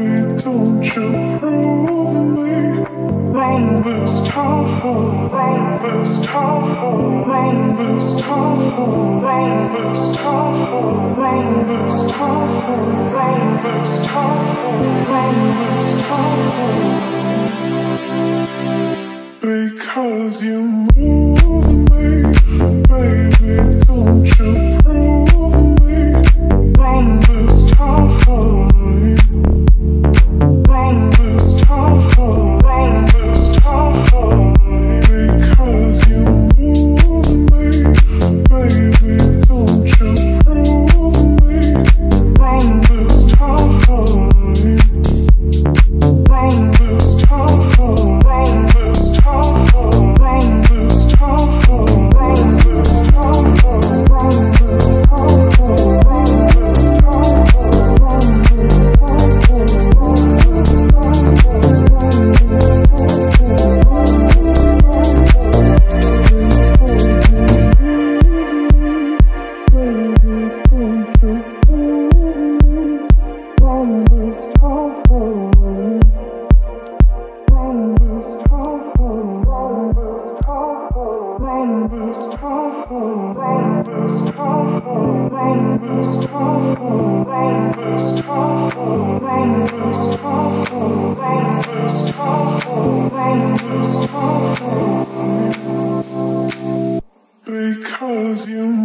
don't you prove me wrong this time, wrong this time, wrong this time, wrong this time, wrong this time, wrong this time, wrong this time. Because you move me, baby. Because you